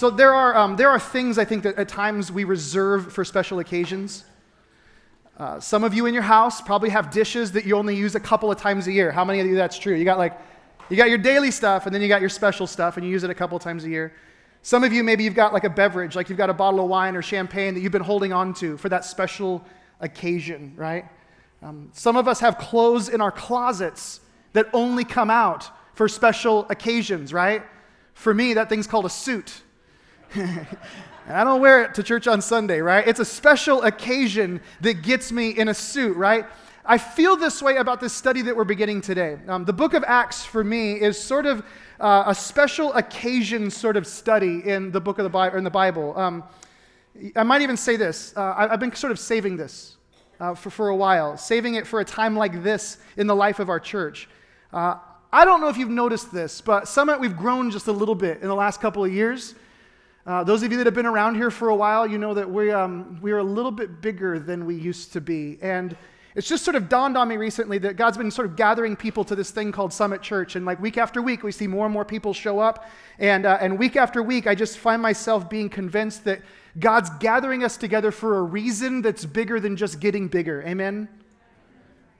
So there are, um, there are things I think that at times we reserve for special occasions. Uh, some of you in your house probably have dishes that you only use a couple of times a year. How many of you that's true? You got like, you got your daily stuff and then you got your special stuff and you use it a couple of times a year. Some of you, maybe you've got like a beverage, like you've got a bottle of wine or champagne that you've been holding on to for that special occasion, right? Um, some of us have clothes in our closets that only come out for special occasions, right? For me, that thing's called a suit. and I don't wear it to church on Sunday, right? It's a special occasion that gets me in a suit, right? I feel this way about this study that we're beginning today. Um, the book of Acts, for me, is sort of uh, a special occasion sort of study in the book of the Bible. In the Bible. Um, I might even say this. Uh, I, have been sort of saving this uh, for, for a while, saving it for a time like this in the life of our church. Uh, I don't know if you've noticed this, but Summit, we've grown just a little bit in the last couple of years. Uh, those of you that have been around here for a while, you know that we, um, we are a little bit bigger than we used to be. And it's just sort of dawned on me recently that God's been sort of gathering people to this thing called Summit Church. And like week after week, we see more and more people show up. And, uh, and week after week, I just find myself being convinced that God's gathering us together for a reason that's bigger than just getting bigger. Amen?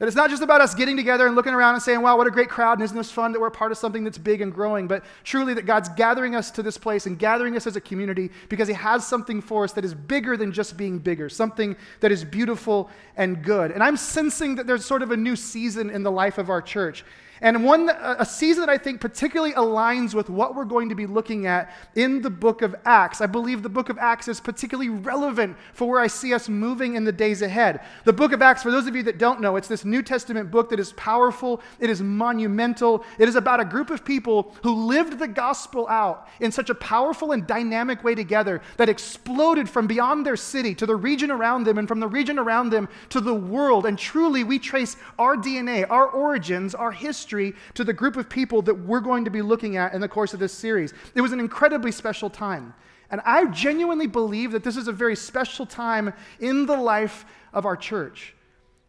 That it's not just about us getting together and looking around and saying, wow, what a great crowd, and isn't this fun that we're part of something that's big and growing, but truly that God's gathering us to this place and gathering us as a community because He has something for us that is bigger than just being bigger, something that is beautiful and good. And I'm sensing that there's sort of a new season in the life of our church. And one, a season that I think particularly aligns with what we're going to be looking at in the book of Acts. I believe the book of Acts is particularly relevant for where I see us moving in the days ahead. The book of Acts, for those of you that don't know, it's this New Testament book that is powerful, it is monumental. It is about a group of people who lived the gospel out in such a powerful and dynamic way together that exploded from beyond their city to the region around them and from the region around them to the world. And truly, we trace our DNA, our origins, our history to the group of people that we're going to be looking at in the course of this series. It was an incredibly special time. And I genuinely believe that this is a very special time in the life of our church.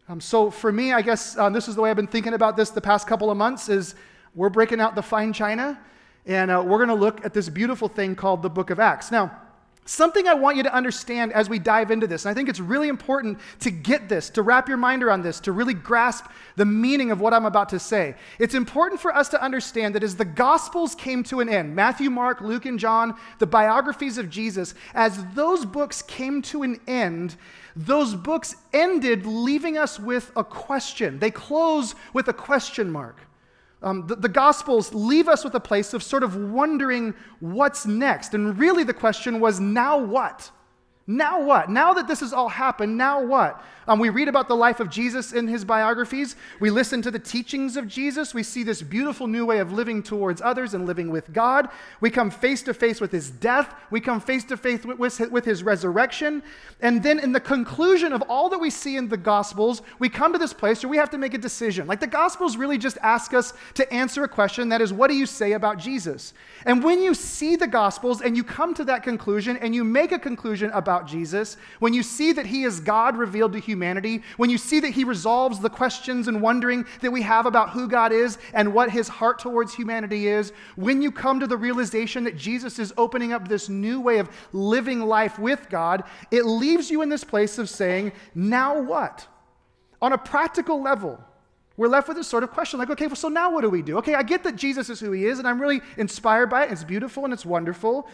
Um, so for me, I guess um, this is the way I've been thinking about this the past couple of months is we're breaking out the fine china and uh, we're going to look at this beautiful thing called the book of Acts. Now, Something I want you to understand as we dive into this, and I think it's really important to get this, to wrap your mind around this, to really grasp the meaning of what I'm about to say. It's important for us to understand that as the Gospels came to an end, Matthew, Mark, Luke, and John, the biographies of Jesus, as those books came to an end, those books ended leaving us with a question. They close with a question mark. Um, the, the, Gospels leave us with a place of sort of wondering what's next. And really, the question was, now what? Now what? Now that this has all happened, now what? Um, we read about the life of Jesus in his biographies. We listen to the teachings of Jesus. We see this beautiful new way of living towards others and living with God. We come face to face with his death. We come face to face with his resurrection. And then, in the conclusion of all that we see in the Gospels, we come to this place where we have to make a decision. Like the Gospels really just ask us to answer a question that is, what do you say about Jesus? And when you see the Gospels and you come to that conclusion and you make a conclusion about Jesus, when you see that he is God revealed to humanity, when you see that he resolves the questions and wondering that we have about who God is and what his heart towards humanity is, when you come to the realization that Jesus is opening up this new way of living life with God, it leaves you in this place of saying, now what? On a practical level, we're left with this sort of question like, okay, well, so now what do we do? Okay, I get that Jesus is who he is, and I'm really inspired by it. It's beautiful and it's wonderful.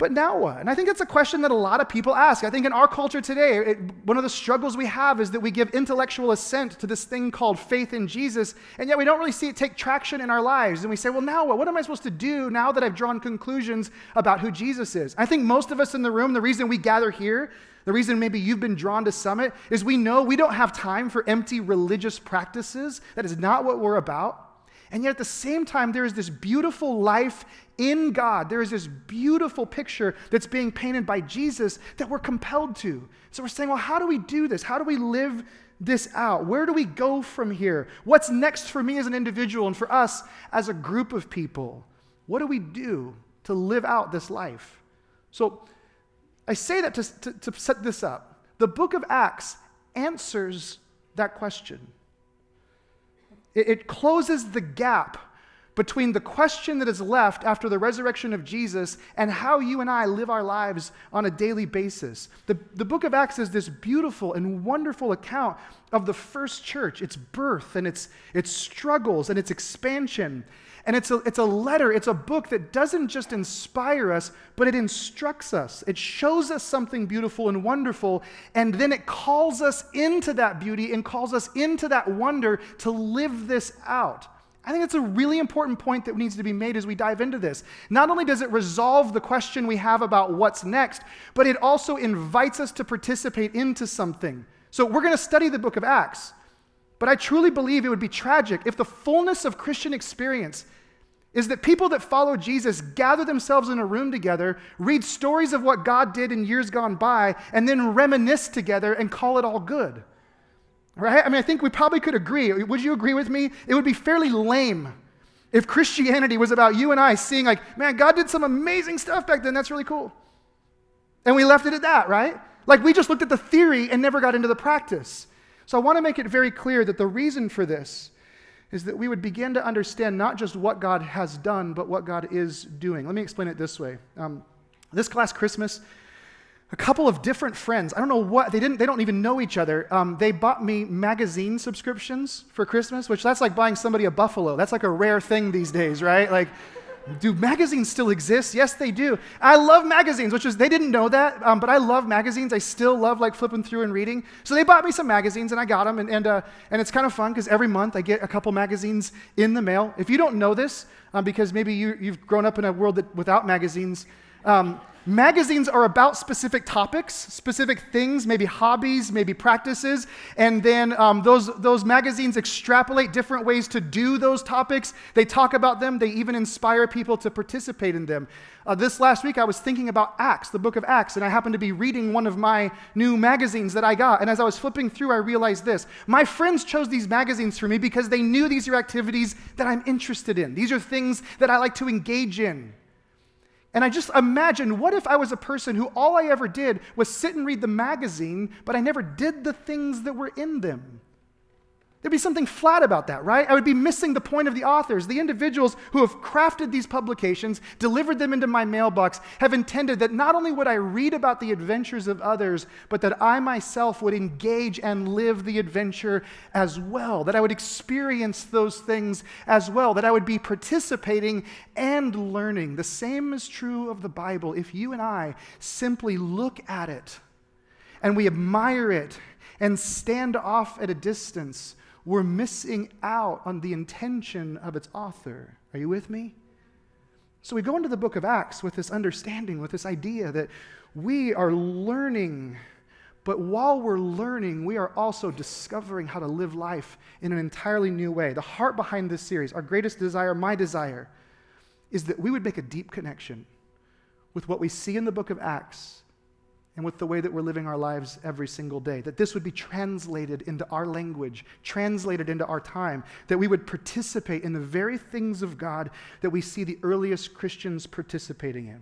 But now what? And I think that's a question that a lot of people ask. I think in our culture today, it, one of the struggles we have is that we give intellectual assent to this thing called faith in Jesus, and yet we don't really see it take traction in our lives. And we say, well, now what? What am I supposed to do now that I've drawn conclusions about who Jesus is? I think most of us in the room, the reason we gather here, the reason maybe you've been drawn to Summit, is we know we don't have time for empty religious practices. That is not what we're about. And yet at the same time, there is this beautiful life in God. There is this beautiful picture that's being painted by Jesus that we're compelled to. So we're saying, well, how do we do this? How do we live this out? Where do we go from here? What's next for me as an individual and for us as a group of people? What do we do to live out this life? So I say that to, to, to set this up. the book of Acts answers that question. It, it closes the gap between the question that is left after the resurrection of Jesus and how you and I live our lives on a daily basis. The, the book of Acts is this beautiful and wonderful account of the first church, its birth and its, its struggles and its expansion. And it's a, it's a letter, it's a book that doesn't just inspire us, but it instructs us. It shows us something beautiful and wonderful, and then it calls us into that beauty and calls us into that wonder to live this out. I think that's a really important point that needs to be made as we dive into this. Not only does it resolve the question we have about what's next, but it also invites us to participate into something. So we're going to study the book of Acts. But I truly believe it would be tragic if the fullness of Christian experience is that people that follow Jesus gather themselves in a room together, read stories of what God did in years gone by, and then reminisce together and call it all good. Right? I mean, I think we probably could agree. Would you agree with me? It would be fairly lame if Christianity was about you and I seeing, like, man, God did some amazing stuff back then. That's really cool. And we left it at that, right? Like, we just looked at the theory and never got into the practice. So I want to make it very clear that the reason for this is that we would begin to understand not just what God has done, but what God is doing. Let me explain it this way. Um, this last Christmas, a couple of different friends, I don't know what, they, didn't, they don't even know each other. Um, they bought me magazine subscriptions for Christmas, which that's like buying somebody a buffalo. That's like a rare thing these days, right? Like, do magazines still exist? Yes, they do. I love magazines, which is, they didn't know that, um, but I love magazines. I still love like flipping through and reading. So they bought me some magazines and I got them. And, and, uh, and it's kind of fun because every month I get a couple magazines in the mail. If you don't know this, um, because maybe you, you've grown up in a world that, without magazines, um, Magazines are about specific topics, specific things, maybe hobbies, maybe practices, and then um, those, those magazines extrapolate different ways to do those topics. They talk about them, they even inspire people to participate in them. Uh, this last week, I was thinking about Acts, the book of Acts, and I happened to be reading one of my new magazines that I got. And as I was flipping through, I realized this. My friends chose these magazines for me because they knew these are activities that I'm interested in, these are things that I like to engage in. And I just imagine what if I was a person who all I ever did was sit and read the magazine, but I never did the things that were in them? There'd be something flat about that, right? I would be missing the point of the authors. The individuals who have crafted these publications, delivered them into my mailbox, have intended that not only would I read about the adventures of others, but that I myself would engage and live the adventure as well, that I would experience those things as well, that I would be participating and learning. The same is true of the Bible. If you and I simply look at it and we admire it and stand off at a distance, we're missing out on the intention of its author. Are you with me? So we go into the book of Acts with this understanding, with this idea that we are learning, but while we're learning, we are also discovering how to live life in an entirely new way. The heart behind this series, our greatest desire, my desire, is that we would make a deep connection with what we see in the book of Acts and with the way that we're living our lives every single day. That this would be translated into our language, translated into our time, that we would participate in the very things of God that we see the earliest Christians participating in.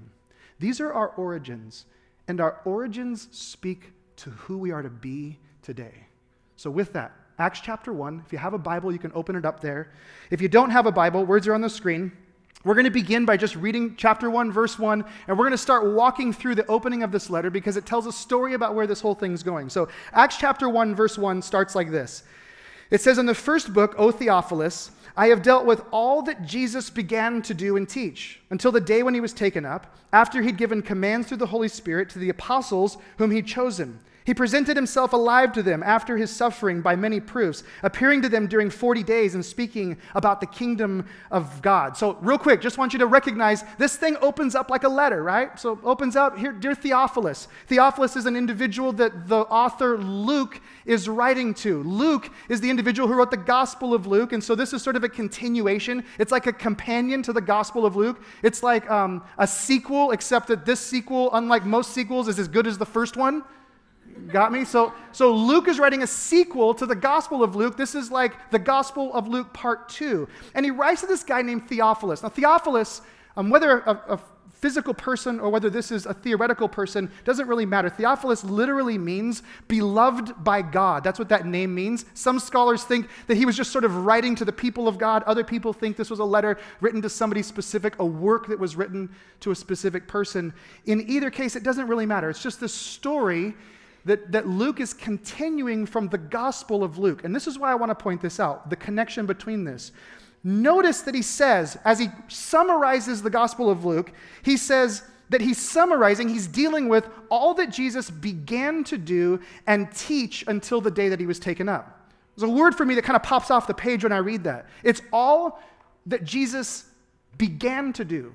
These are our origins, and our origins speak to who we are to be today. So, with that, Acts chapter 1, if you have a Bible, you can open it up there. If you don't have a Bible, words are on the screen. We're going to begin by just reading chapter 1, verse 1, and we're going to start walking through the opening of this letter because it tells a story about where this whole thing's going. So, Acts chapter 1, verse 1 starts like this It says, In the first book, O Theophilus, I have dealt with all that Jesus began to do and teach until the day when he was taken up, after he'd given commands through the Holy Spirit to the apostles whom he'd chosen. He presented himself alive to them after his suffering by many proofs, appearing to them during 40 days and speaking about the kingdom of God. So, real quick, just want you to recognize this thing opens up like a letter, right? So, opens up here, dear Theophilus. Theophilus is an individual that the author Luke is writing to. Luke is the individual who wrote the Gospel of Luke, and so this is sort of a continuation. It's like a companion to the Gospel of Luke. It's like um, a sequel, except that this sequel, unlike most sequels, is as good as the first one. Got me? So, so Luke is writing a sequel to the Gospel of Luke. This is like the Gospel of Luke part two. And he writes to this guy named Theophilus. Now, Theophilus, um, whether a, a physical person or whether this is a theoretical person doesn't really matter. Theophilus literally means beloved by God. That's what that name means. Some scholars think that he was just sort of writing to the people of God. Other people think this was a letter written to somebody specific, a work that was written to a specific person. In either case, it doesn't really matter. It's just this story that, that Luke is continuing from the Gospel of Luke. And this is why I want to point this out the connection between this. Notice that he says, as he summarizes the Gospel of Luke, he says that he's summarizing, he's dealing with all that Jesus began to do and teach until the day that he was taken up. There's a word for me that kind of pops off the page when I read that. It's all that Jesus began to do.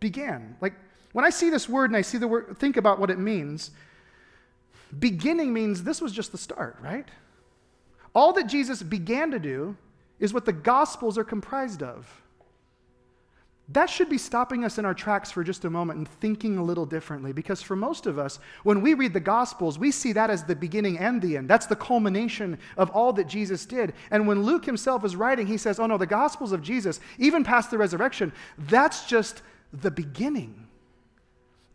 Began. Like when I see this word and I see the word, think about what it means, beginning means this was just the start, right? All that Jesus began to do is what the Gospels are comprised of. That should be stopping us in our tracks for just a moment and thinking a little differently because for most of us, when we read the Gospels, we see that as the beginning and the end. That's the culmination of all that Jesus did. And when Luke himself is writing, he says, Oh no, the Gospels of Jesus, even past the resurrection, that's just the beginning.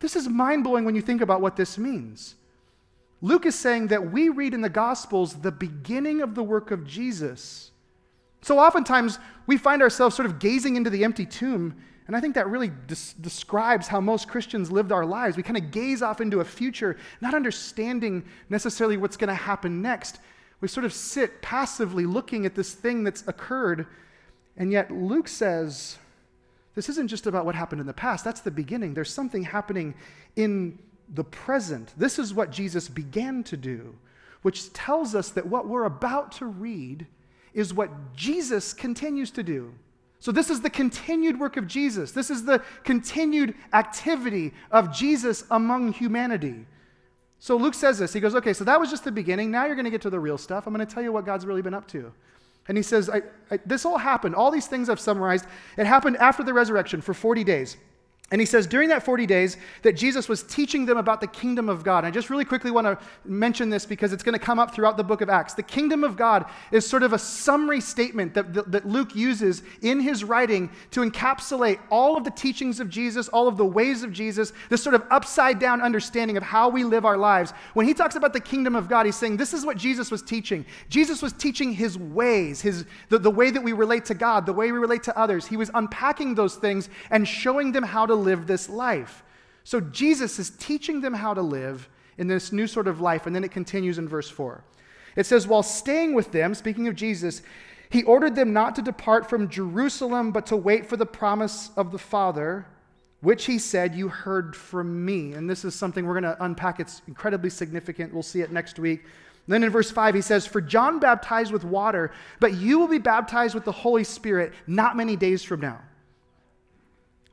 This is mind blowing when you think about what this means. Luke is saying that we read in the Gospels the beginning of the work of Jesus. So oftentimes we find ourselves sort of gazing into the empty tomb, and I think that really des- describes how most Christians lived our lives. We kind of gaze off into a future, not understanding necessarily what's going to happen next. We sort of sit passively looking at this thing that's occurred, and yet Luke says, this isn't just about what happened in the past, that's the beginning. There's something happening in the present. This is what Jesus began to do, which tells us that what we're about to read is what Jesus continues to do. So, this is the continued work of Jesus. This is the continued activity of Jesus among humanity. So, Luke says this. He goes, Okay, so that was just the beginning. Now you're going to get to the real stuff. I'm going to tell you what God's really been up to. And he says, I, I, This all happened. All these things I've summarized, it happened after the resurrection for 40 days. And he says during that 40 days that Jesus was teaching them about the kingdom of God. I just really quickly want to mention this because it's going to come up throughout the book of Acts. The kingdom of God is sort of a summary statement that, that, that, Luke uses in his writing to encapsulate all of the teachings of Jesus, all of the ways of Jesus, this sort of upside down understanding of how we live our lives. When he talks about the kingdom of God, he's saying this is what Jesus was teaching. Jesus was teaching his ways, his, the, the way that we relate to God, the way we relate to others. He was unpacking those things and showing them how to live this life. So Jesus is teaching them how to live in this new sort of life. And then it continues in verse 4. It says, While staying with them, speaking of Jesus, he ordered them not to depart from Jerusalem, but to wait for the promise of the Father, which he said, You heard from me. And this is something we're going to unpack. It's incredibly significant. We'll see it next week. then in verse 5, he says, For John baptized with water, but you will be baptized with the Holy Spirit not many days from now.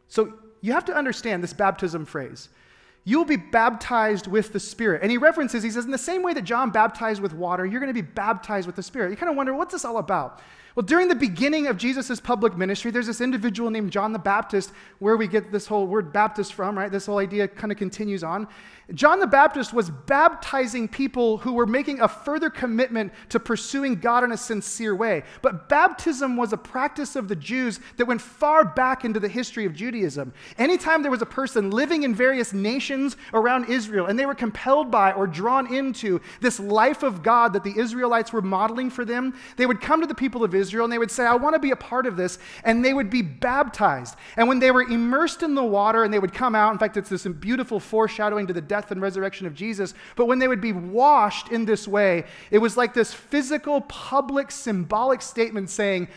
So you have to understand this baptism phrase. You'll be baptized with the Spirit. And he references, he says, in the same way that John baptized with water, you're going to be baptized with the Spirit. You kind of wonder, what's this all about? Well, during the beginning of Jesus' public ministry, there's this individual named John the Baptist, where we get this whole word Baptist from, right? This whole idea kind of continues on. John the Baptist was baptizing people who were making a further commitment to pursuing God in a sincere way. But baptism was a practice of the Jews that went far back into the history of Judaism. Anytime there was a person living in various nations around Israel and they were compelled by or drawn into this life of God that the Israelites were modeling for them, they would come to the people of Israel and they would say, I want to be a part of this. And they would be baptized. And when they were immersed in the water and they would come out, in fact, it's this beautiful foreshadowing to the death death and resurrection of Jesus. But when they would be washed in this way, it was like this physical, public, symbolic statement saying,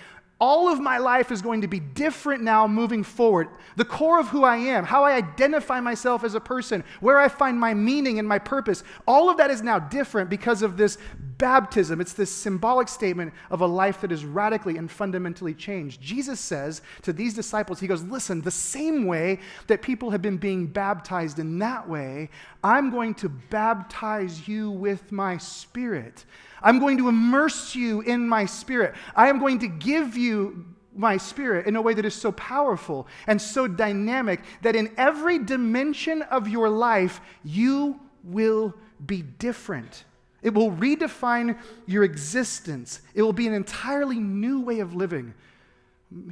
all of my life is going to be different now moving forward. The core of who I am, how I identify myself as a person, where I find my meaning and my purpose, all of that is now different because of this baptism. It's this symbolic statement of a life that is radically and fundamentally changed. Jesus says to these disciples, He goes, Listen, the same way that people have been being baptized in that way, I'm going to baptize you with my spirit. I'm going to immerse you in my spirit. I am going to give you my spirit in a way that is so powerful and so dynamic that in every dimension of your life, you will be different. It will redefine your existence. It will be an entirely new way of living.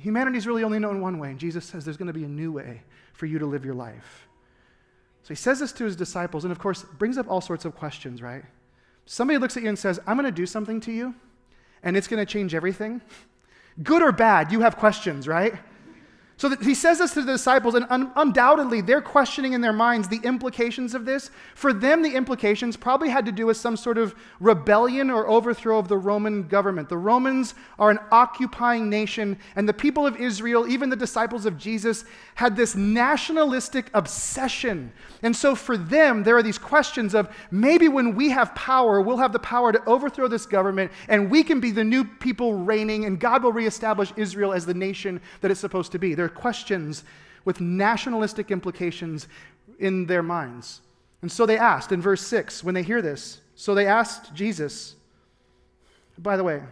humanity's really only known one way. And Jesus says there's going to be a new way for you to live your life. So he says this to his disciples, and of course, brings up all sorts of questions, right? Somebody looks at you and says, I'm going to do something to you, and it's going to change everything. Good or bad, you have questions, right? So he says this to the disciples, and un- undoubtedly they're questioning in their minds the implications of this. For them, the implications probably had to do with some sort of rebellion or overthrow of the Roman government. The Romans are an occupying nation, and the people of Israel, even the disciples of Jesus, had this nationalistic obsession. And so for them, there are these questions of maybe when we have power, we'll have the power to overthrow this government, and we can be the new people reigning, and God will reestablish Israel as the nation that it's supposed to be. There questions with nationalistic implications in their minds. And so they asked in verse 6, when they hear this, so they asked Jesus, by the way,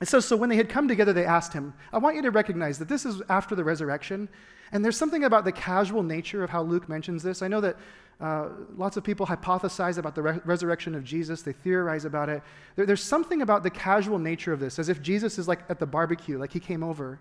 it says, so when they had come together, they asked him, I want you to recognize that this is after the resurrection. And there's something about the casual nature of how Luke mentions this. I know that uh, lots of people hypothesize about the re- resurrection of Jesus, they theorize about it. There, there's something about the casual nature of this, as if Jesus is like at the barbecue, like he came over.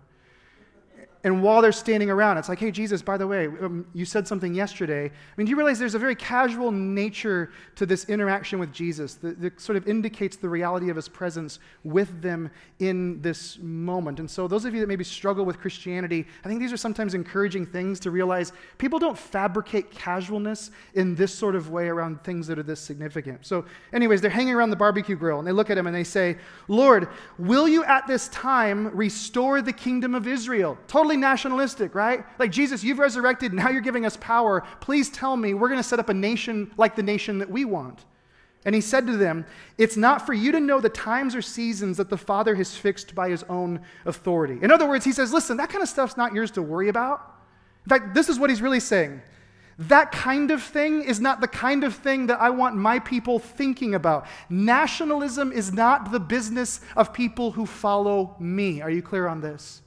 And while they're standing around, it's like, hey, Jesus, by the way, um, you said something yesterday. I mean, do you realize there's a very casual nature to this interaction with Jesus that, that, sort of indicates the reality of his presence with them in this moment? And so, those of you that maybe struggle with Christianity, I think these are sometimes encouraging things to realize people don't fabricate casualness in this sort of way around things that are this significant. So, anyways, they're hanging around the barbecue grill and they look at him and they say, Lord, will you at this time restore the kingdom of Israel? Totally nationalistic, right? Like, Jesus, you've resurrected, now you're giving us power. Please tell me we're going to set up a nation like the nation that we want. And he said to them, It's not for you to know the times or seasons that the Father has fixed by his own authority. In other words, he says, Listen, that kind of stuff's not yours to worry about. In fact, this is what he's really saying. That kind of thing is not the kind of thing that I want my people thinking about. Nationalism is not the business of people who follow me. Are you clear on this?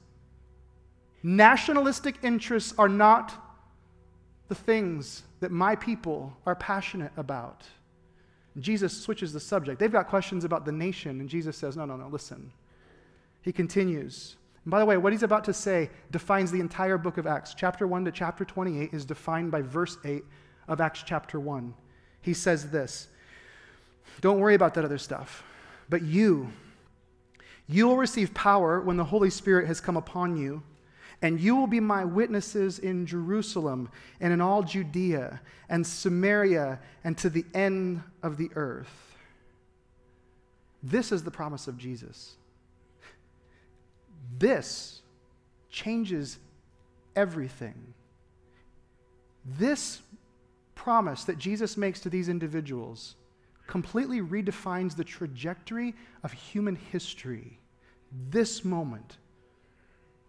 Nationalistic interests are not the things that my people are passionate about. Jesus switches the subject. They've got questions about the nation, and Jesus says, No, no, no, listen. He continues. And by the way, what he's about to say defines the entire book of Acts. Chapter 1 to chapter 28 is defined by verse 8 of Acts chapter 1. He says this Don't worry about that other stuff, but you, you will receive power when the Holy Spirit has come upon you and you will be my witnesses in Jerusalem and in all Judea and Samaria and to the end of the earth. This is the promise of Jesus. This changes everything. This promise that Jesus makes to these individuals completely redefines the trajectory of human history. This moment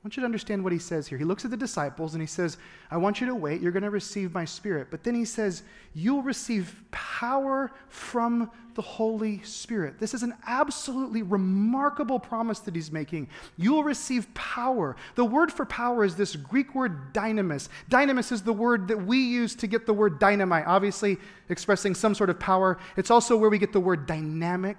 I want you to understand what he says here. He looks at the disciples and he says, I want you to wait. You're going to receive my spirit. But then he says, You'll receive power from the Holy Spirit. This is an absolutely remarkable promise that he's making. You'll receive power. The word for power is this Greek word dynamis. Dynamis is the word that we use to get the word dynamite, obviously expressing some sort of power. It's also where we get the word dynamic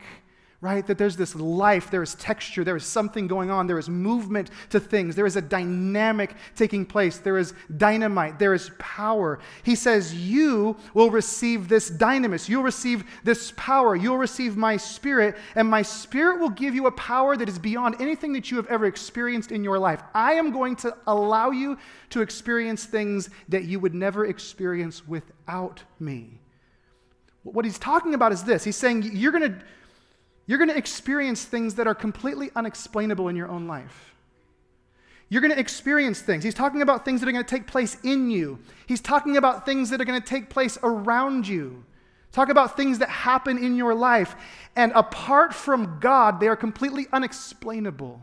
right? That there's this life, there is texture, there is something going on, there is movement to things, there is a dynamic taking place, there is dynamite, there is power. He says, You will receive this dynamis, you'll receive this power, you'll receive my spirit, and my spirit will give you a power that is beyond anything that you have ever experienced in your life. I am going to allow you to experience things that you would never experience without me. What he's talking about is this. He's saying, You're going to you're going to experience things that are completely unexplainable in your own life. You're going to experience things. He's talking about things that are going to take place in you. He's talking about things that are going to take place around you. Talk about things that happen in your life. And apart from God, they are completely unexplainable.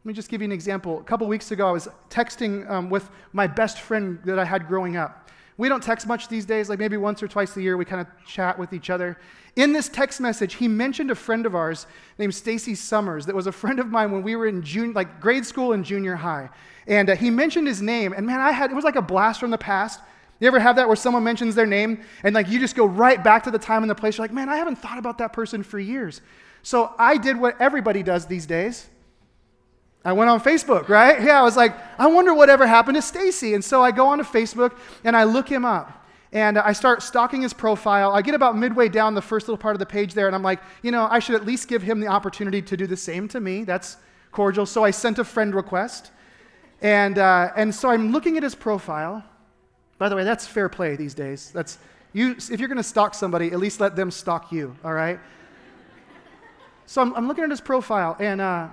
Let me just give you an example. A couple weeks ago, I was texting um, with my best friend that I had growing up. We don't text much these days, like maybe once or twice a year we kind of chat with each other. In this text message, he mentioned a friend of ours named Stacy Summers that was a friend of mine when we were in junior, like grade school and junior high. And uh, he mentioned his name, and man, I had it was like a blast from the past. You ever have that where someone mentions their name and like you just go right back to the time and the place? You're like, man, I haven't thought about that person for years. So I did what everybody does these days. I went on Facebook, right? Yeah, I was like, I wonder whatever happened to Stacy. And so I go onto Facebook and I look him up. And I start stalking his profile. I get about midway down the first little part of the page there, and I'm like, you know, I should at least give him the opportunity to do the same to me. That's cordial. So I sent a friend request. And, uh, and so I'm looking at his profile. By the way, that's fair play these days. That's, you, if you're going to stalk somebody, at least let them stalk you, all right? So I'm, I'm looking at his profile, and uh,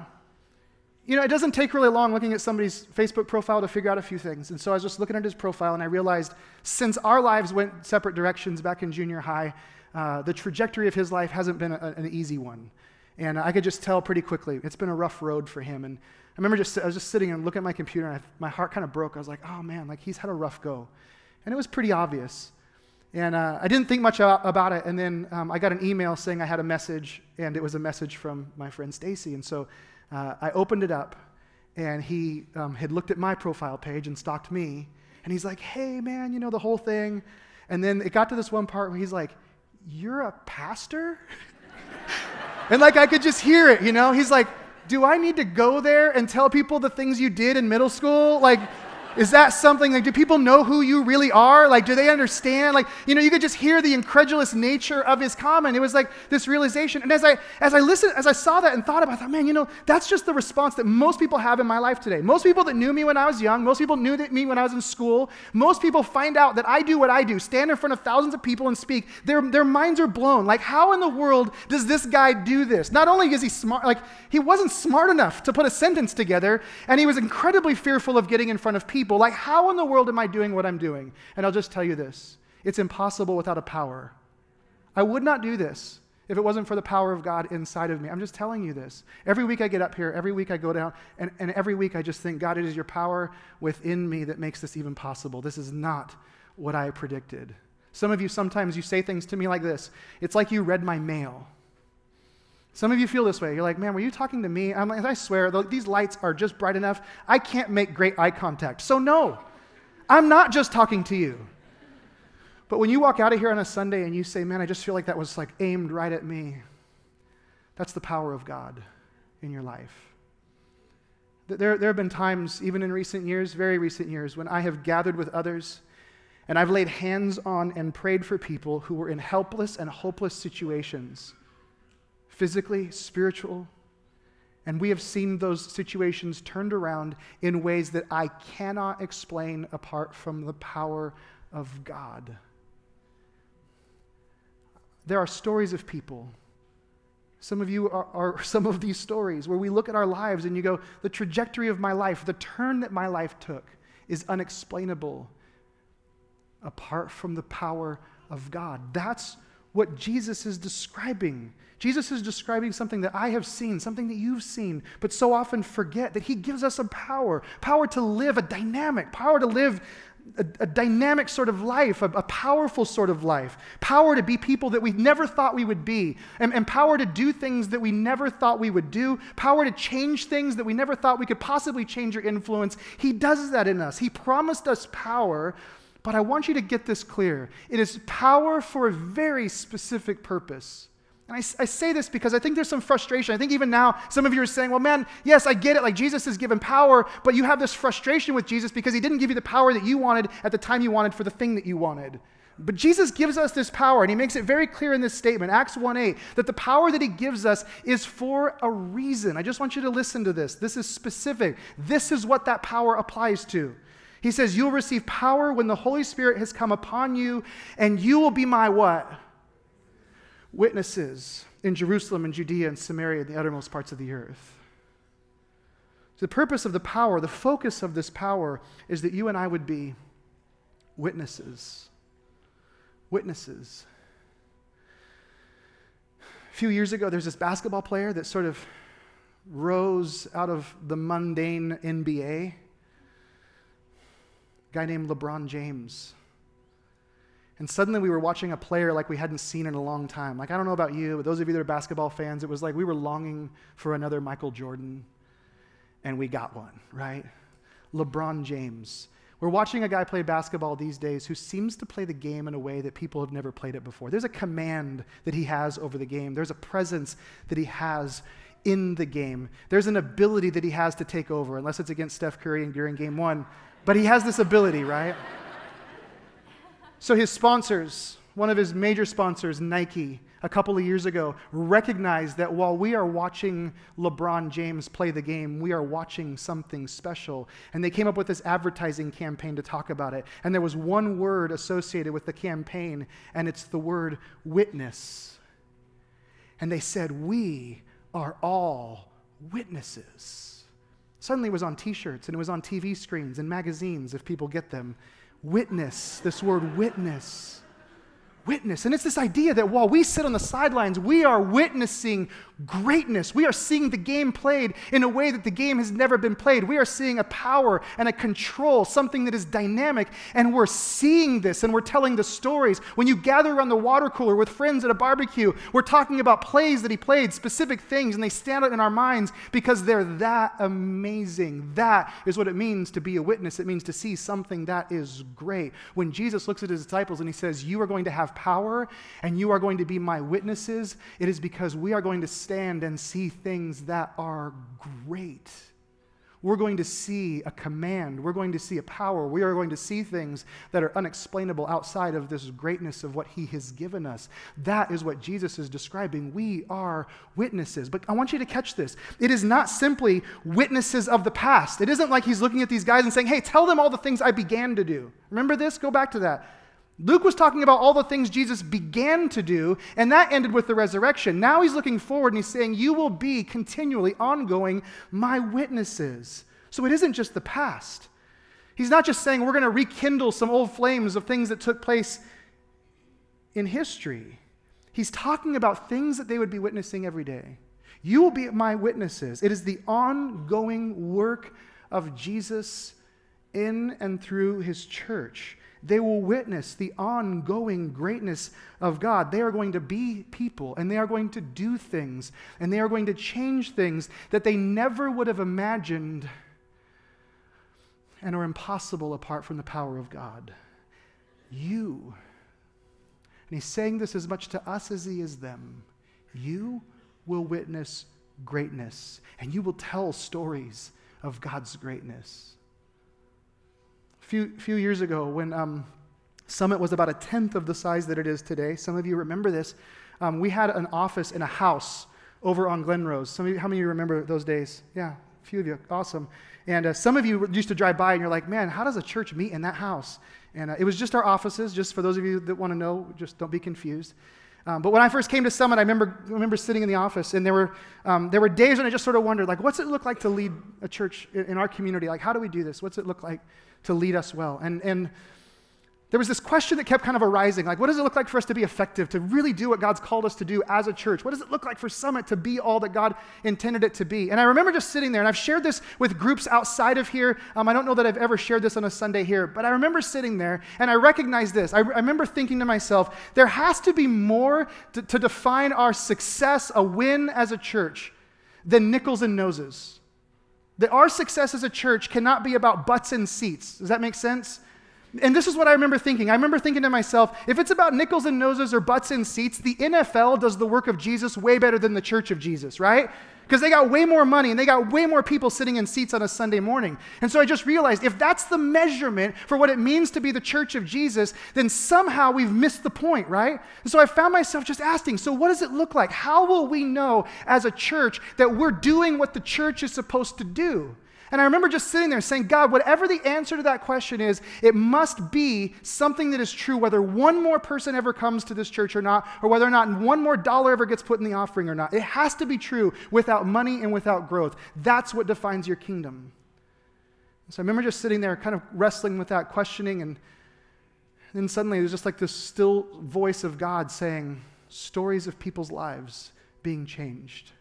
you know, it doesn't take really long looking at somebody's Facebook profile to figure out a few things. And so I was just looking at his profile and I realized since our lives went separate directions back in junior high, uh, the trajectory of his life hasn't been a, an easy one. And I could just tell pretty quickly it's been a rough road for him. And I remember just, I was just sitting and looking at my computer and I, my heart kind of broke. I was like, oh man, like he's had a rough go. And it was pretty obvious. And uh, I didn't think much about it. And then um, I got an email saying I had a message, and it was a message from my friend Stacy. And so uh, I opened it up, and he um, had looked at my profile page and stalked me. And he's like, hey, man, you know, the whole thing. And then it got to this one part where he's like, you're a pastor? and like, I could just hear it, you know? He's like, do I need to go there and tell people the things you did in middle school? Like, is that something like, do people know who you really are? Like, do they understand? Like, you know, you could just hear the incredulous nature of his comment. It was like this realization. And as I as I listened, as I saw that and thought about, it, I thought, man, you know, that's just the response that most people have in my life today. Most people that knew me when I was young, most people knew me when I was in school, most people find out that I do what I do, stand in front of thousands of people and speak. Their their minds are blown. Like, how in the world does this guy do this? Not only is he smart, like he wasn't smart enough to put a sentence together, and he was incredibly fearful of getting in front of people people. Like, how in the world am I doing what I'm doing? And I'll just tell you this it's impossible without a power. I would not do this if it wasn't for the power of God inside of me. I'm just telling you this. Every week I get up here, every week I go down, and, and every week I just think, God, it is your power within me that makes this even possible. This is not what I predicted. Some of you, sometimes you say things to me like this it's like you read my mail. Some of you feel this way. You're like, man, were you talking to me? I'm like, I swear, these lights are just bright enough. I can't make great eye contact. So, no, I'm not just talking to you. But when you walk out of here on a Sunday and you say, man, I just feel like that was like aimed right at me, that's the power of God in your life. There, there have been times, even in recent years, very recent years, when I have gathered with others and I've laid hands on and prayed for people who were in helpless and hopeless situations physically, spiritual. And we have seen those situations turned around in ways that I cannot explain apart from the power of God. There are stories of people. Some of you are, are, some of these stories where we look at our lives and you go, the trajectory of my life, the turn that my life took is unexplainable apart from the power of God. That's what Jesus is describing. Jesus is describing something that I have seen, something that you've seen, but so often forget that He gives us a power power to live a dynamic, power to live a, a dynamic sort of life, a, a, powerful sort of life, power to be people that we never thought we would be, and, and power to do things that we never thought we would do, power to change things that we never thought we could possibly change or influence. He does that in us. He promised us power but I want you to get this clear. It is power for a very specific purpose. And I, I, say this because I think there's some frustration. I think even now, some of you are saying, well, man, yes, I get it. Like Jesus is given power, but you have this frustration with Jesus because he didn't give you the power that you wanted at the time you wanted for the thing that you wanted. But Jesus gives us this power, and he makes it very clear in this statement, Acts 1 8, that the power that he gives us is for a reason. I just want you to listen to this. This is specific. This is what that power applies to. He says, You'll receive power when the Holy Spirit has come upon you, and you will be my what? Witnesses in Jerusalem and Judea and Samaria and the uttermost parts of the earth. The purpose of the power, the focus of this power, is that you and I would be witnesses. Witnesses. A few years ago, there's this basketball player that sort of rose out of the mundane NBA guy named LeBron James. And suddenly we were watching a player like we hadn't seen in a long time. Like, I don't know about you, but those of you that are basketball fans, it was like we were longing for another Michael Jordan, and we got one, right? LeBron James. We're watching a guy play basketball these days who seems to play the game in a way that people have never played it before. There's a command that he has over the game, there's a presence that he has in the game. There's an ability that he has to take over, unless it's against Steph Curry and during game one. But he has this ability, right? so his sponsors, one of his major sponsors, Nike, a couple of years ago, recognized that while we are watching LeBron James play the game, we are watching something special. And they came up with this advertising campaign to talk about it. And there was one word associated with the campaign, and it's the word witness. And they said, We are all witnesses. Suddenly it was on t shirts and it was on TV screens and magazines, if people get them. Witness, this word witness witness. And it's this idea that while we sit on the sidelines, we are witnessing greatness. We are seeing the game played in a way that the game has never been played. We are seeing a power and a control, something that is dynamic, and we're seeing this and we're telling the stories. When you gather around the water cooler with friends at a barbecue, we're talking about plays that he played, specific things, and they stand out in our minds because they're that amazing. That is what it means to be a witness. It means to see something that is great. When Jesus looks at his disciples and he says, You are going to have power and you are going to be my witnesses, it is because we are going to stand and see things that are great. We're going to see a command. We're going to see a power. We are going to see things that are unexplainable outside of this greatness of what He has given us. That is what Jesus is describing. We are witnesses. But I want you to catch this. It is not simply witnesses of the past. It isn't like He's looking at these guys and saying, hey, tell them all the things I began to do. Remember this? Go back to that. Luke was talking about all the things Jesus began to do, and that ended with the resurrection. Now he's looking forward and he's saying, You will be continually ongoing my witnesses. So it isn't just the past. He's not just saying we're going to rekindle some old flames of things that took place in history. He's talking about things that they would be witnessing every day. You will be my witnesses. It is the ongoing work of Jesus in and through his church. They will witness the ongoing greatness of God. They are going to be people and they are going to do things and they are going to change things that they never would have imagined and are impossible apart from the power of God. You, and he's saying this as much to us as he is them, you will witness greatness and you will tell stories of God's greatness few, few years ago when um, Summit was about a tenth of the size that it is today. Some of you remember this. Um, we had an office in a house over on Glen Rose. Some of you, how many of you remember those days? Yeah, a few of you. Awesome. And uh, some of you used to drive by and you're like, man, how does a church meet in that house? And uh, it was just our offices, just for those of you that want to know, just don't be confused. Um, but when I first came to Summit, I remember, remember sitting in the office, and there were, um, there were days when I just sort of wondered, like, what's it look like to lead a church in, in our community? Like, how do we do this? What's it look like to lead us well? And, and there was this question that kept kind of arising like, what does it look like for us to be effective, to really do what God's called us to do as a church? What does it look like for Summit to be all that God intended it to be? And I remember just sitting there, and I've shared this with groups outside of here. Um, I don't know that I've ever shared this on a Sunday here, but I remember sitting there, and I recognized this. I, I remember thinking to myself, there has to be more to, to define our success, a win as a church, than nickels and noses. That our success as a church cannot be about butts and seats. Does that make sense? And this is what I remember thinking. I remember thinking to myself, if it's about nickels and noses or butts and seats, the NFL does the work of Jesus way better than the church of Jesus, right? Because they got way more money and they got way more people sitting in seats on a Sunday morning. And so I just realized if that's the measurement for what it means to be the church of Jesus, then somehow we've missed the point, right? And so I found myself just asking, so what does it look like? How will we know as a church that we're doing what the church is supposed to do? And I remember just sitting there saying, God, whatever the answer to that question is, it must be something that is true, whether one more person ever comes to this church or not, or whether or not one more dollar ever gets put in the offering or not. It has to be true without money and without growth. That's what defines your kingdom. So I remember just sitting there, kind of wrestling with that, questioning, and then suddenly was just like this still voice of God saying, stories of people's lives being changed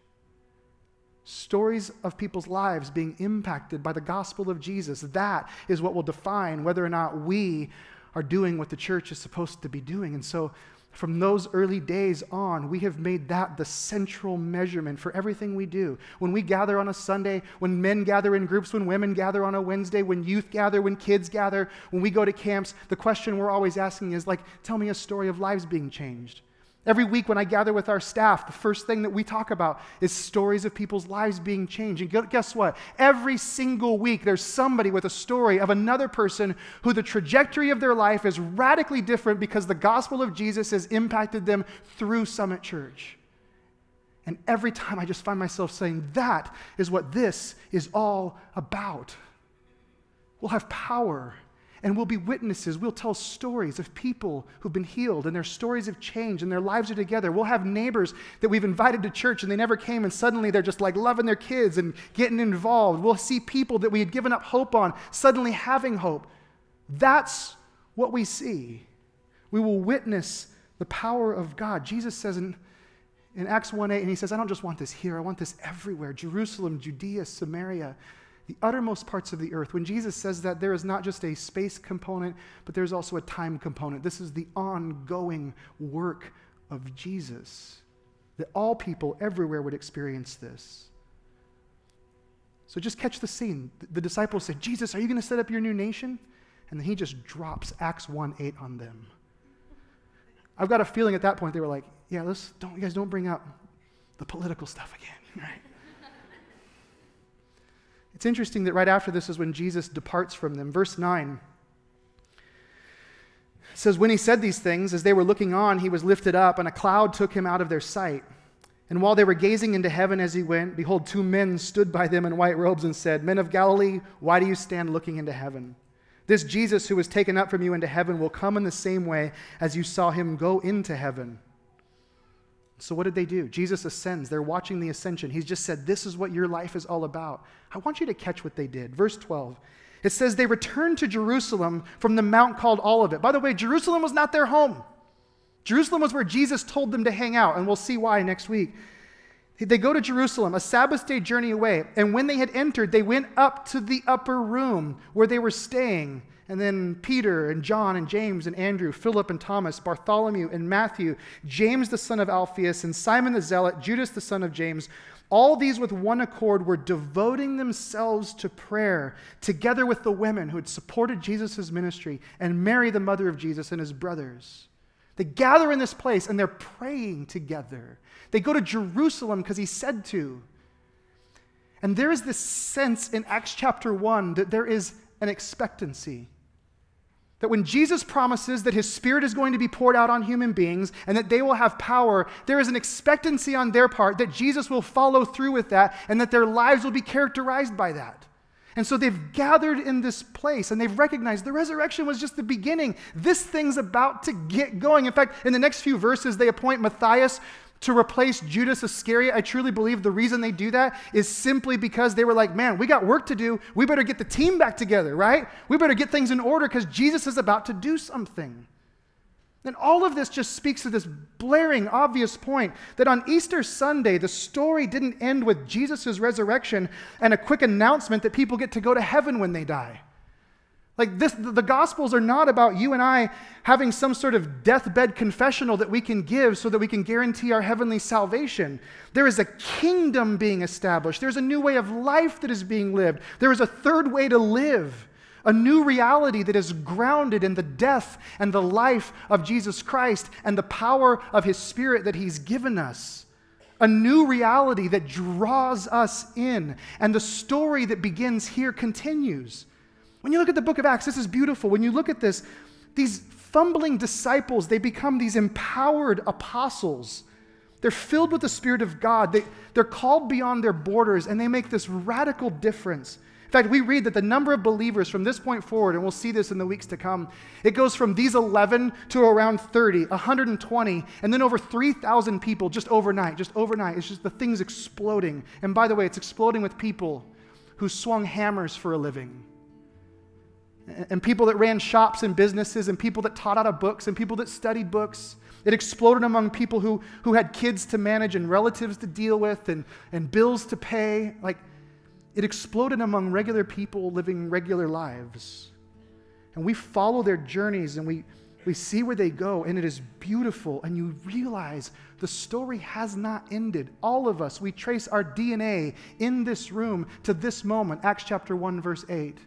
stories of people's lives being impacted by the gospel of Jesus. That is what will define whether or not we are doing what the church is supposed to be doing. And so, from those early days on, we have made that the central measurement for everything we do. When we gather on a Sunday, when men gather in groups, when women gather on a Wednesday, when youth gather, when kids gather, when we go to camps, the question we're always asking is like, tell me a story of lives being changed. Every week when I gather with our staff, the first thing that we talk about is stories of people's lives being changed. And guess what? Every single week, there's somebody with a story of another person who the trajectory of their life is radically different because the gospel of Jesus has impacted them through Summit Church. And every time I just find myself saying, that is what this is all about. We'll have power and we'll be witnesses. We'll tell stories of people who've been healed and their stories have changed and their lives are together. We'll have neighbors that we've invited to church and they never came and suddenly they're just like loving their kids and getting involved. We'll see people that we had given up hope on suddenly having hope. That's what we see. We will witness the power of God. Jesus says in, in Acts 1 8, and he says, I don't just want this here, I want this everywhere Jerusalem, Judea, Samaria the uttermost parts of the earth. When Jesus says that, there is not just a space component, but there's also a time component. This is the ongoing work of Jesus, that all people everywhere would experience this. So just catch the scene. The disciples said, Jesus, are you going to set up your new nation? And then he just drops Acts 1 8 on them. I've got a feeling at that point they were like, yeah, let's don't you guys don't bring up the political stuff again, right? It's interesting that right after this is when Jesus departs from them. Verse 9 says, When he said these things, as they were looking on, he was lifted up, and a cloud took him out of their sight. And while they were gazing into heaven as he went, behold, two men stood by them in white robes and said, Men of Galilee, why do you stand looking into heaven? This Jesus who was taken up from you into heaven will come in the same way as you saw him go into heaven. So, what did they do? Jesus ascends. They're watching the ascension. He's just said, This is what your life is all about. I want you to catch what they did. Verse 12. It says, They returned to Jerusalem from the mount called Olivet. By the way, Jerusalem was not their home. Jerusalem was where Jesus told them to hang out, and we'll see why next week. They go to Jerusalem, a Sabbath day journey away, and when they had entered, they went up to the upper room where they were staying and then Peter and John and James and Andrew, Philip and Thomas, Bartholomew and Matthew, James the son of Alphaeus, and Simon the Zealot, Judas the son of James. All these with one accord were devoting themselves to prayer, together with the women who had supported Jesus' ministry, and Mary, the mother of Jesus, and his brothers. They gather in this place and they're praying together. They go to Jerusalem because he said to. And there is this sense in Acts chapter 1 that there is an expectancy. That when Jesus promises that his spirit is going to be poured out on human beings and that they will have power, there is an expectancy on their part that Jesus will follow through with that and that their lives will be characterized by that. And so they've gathered in this place and they've recognized the resurrection was just the beginning. This thing's about to get going. In fact, in the next few verses, they appoint Matthias to replace Judas Iscariot. I truly believe the reason they do that is simply because they were like, man, we got work to do. We better get the team back together, right? We better get things in order because Jesus is about to do something. And all of this just speaks to this blaring, obvious point that on Easter Sunday, the story didn't end with Jesus' resurrection and a quick announcement that people get to go to heaven when they die. Like this, the Gospels are not about you and I having some sort of deathbed confessional that we can give so that we can guarantee our heavenly salvation. There is a kingdom being established, there's a new way of life that is being lived, there is a third way to live. A new reality that is grounded in the death and the life of Jesus Christ and the power of His Spirit that He's given us a new reality that draws us in. And the story that begins here continues. When you look at the book of Acts, this is beautiful. When you look at this, these fumbling disciples, they become these empowered apostles. They're filled with the Spirit of God. They, they're called beyond their borders, and they make this radical difference. In fact, we read that the number of believers from this point forward, and we'll see this in the weeks to come, it goes from these 11 to around 30, 120, and then over 3,000 people just overnight. Just overnight. It's just the thing's exploding. And by the way, it's exploding with people who swung hammers for a living and people that ran shops and businesses, and people that taught out of books, and people that studied books. It exploded among people who, who had kids to manage, and relatives to deal with, and, and bills to pay. Like, it exploded among regular people living regular lives. And we follow their journeys and we, we see where they go, and it is beautiful. And you realize the story has not ended. All of us, we trace our DNA in this room to this moment. Acts chapter 1, verse 8.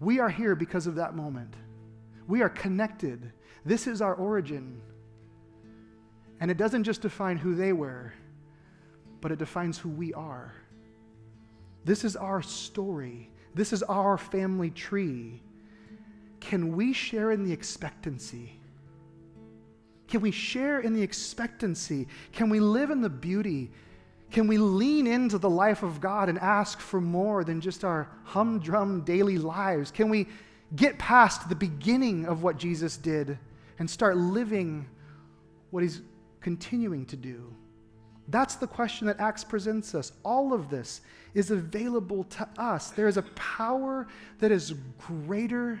We are here because of that moment. We are connected. This is our origin. And it doesn't just define who they were, but it defines who we are. This is our story. This is our family tree. Can we share in the expectancy? Can we share in the expectancy? Can we live in the beauty? Can we lean into the life of God and ask for more than just our humdrum daily lives? Can we get past the beginning of what Jesus did and start living what he's continuing to do? That's the question that Acts presents us. All of this is available to us. There is a power that is greater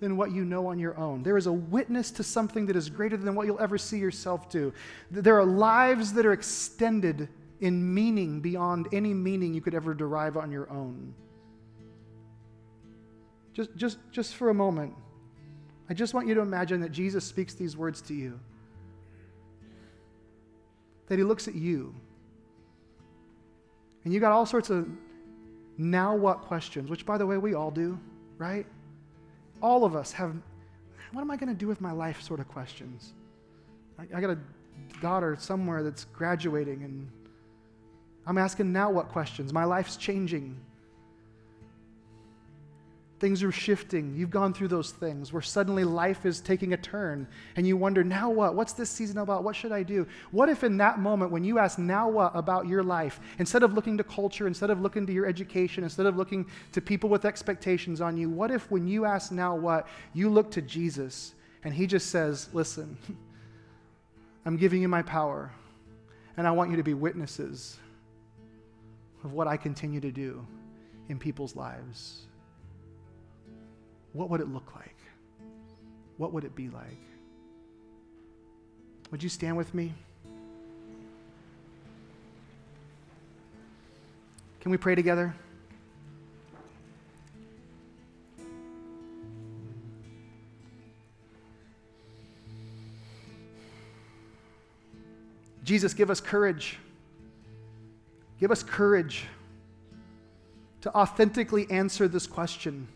than what you know on your own. There is a witness to something that is greater than what you'll ever see yourself do. There are lives that are extended in meaning beyond any meaning you could ever derive on your own. Just, just, just for a moment, I just want you to imagine that Jesus speaks these words to you. That he looks at you. And you got all sorts of now what questions, which, by the way, we all do, right? All of us have, what am I going to do with my life sort of questions. I, I got a daughter somewhere that's graduating, and I'm asking now what questions. My life's changing. Things are shifting. You've gone through those things where suddenly life is taking a turn and you wonder, now what? What's this season about? What should I do? What if in that moment when you ask, now what about your life, instead of looking to culture, instead of looking to your education, instead of looking to people with expectations on you, what if when you ask, now what, you look to Jesus and he just says, listen, I'm giving you my power and I want you to be witnesses of what I continue to do in people's lives what would it look like? What would it be like? Would you stand with me? Can we pray together? Jesus, give us courage. Give us courage to authentically answer this question.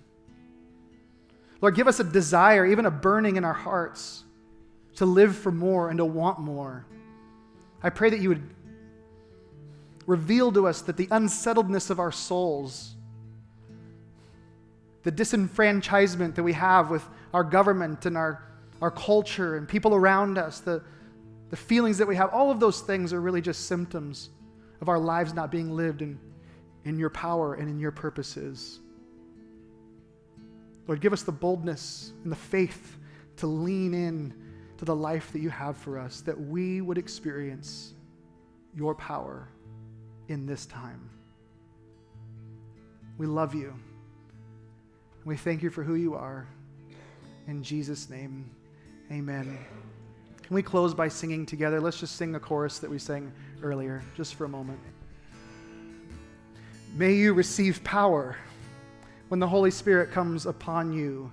Lord, give us a desire, even a burning in our hearts, to live for more and to want more. I pray that you would reveal to us that the unsettledness of our souls, the disenfranchisement that we have with our government and our, our culture and people around us, the, the feelings that we have, all of those things are really just symptoms of our lives not being lived in, in your power and in your purposes. Lord, give us the boldness and the faith to lean in to the life that you have for us, that we would experience your power in this time. We love you. We thank you for who you are. In Jesus' name, amen. Can we close by singing together? Let's just sing the chorus that we sang earlier, just for a moment. May you receive power when the Holy Spirit comes upon you.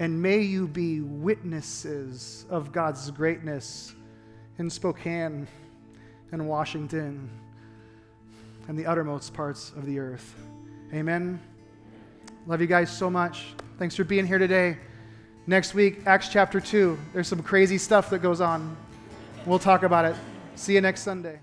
And may you be witnesses of God's greatness in Spokane and Washington and the uttermost parts of the earth. Amen. Love you guys so much. Thanks for being here today. Next week, Acts chapter 2. There's some crazy stuff that goes on. We'll talk about it. See you next Sunday.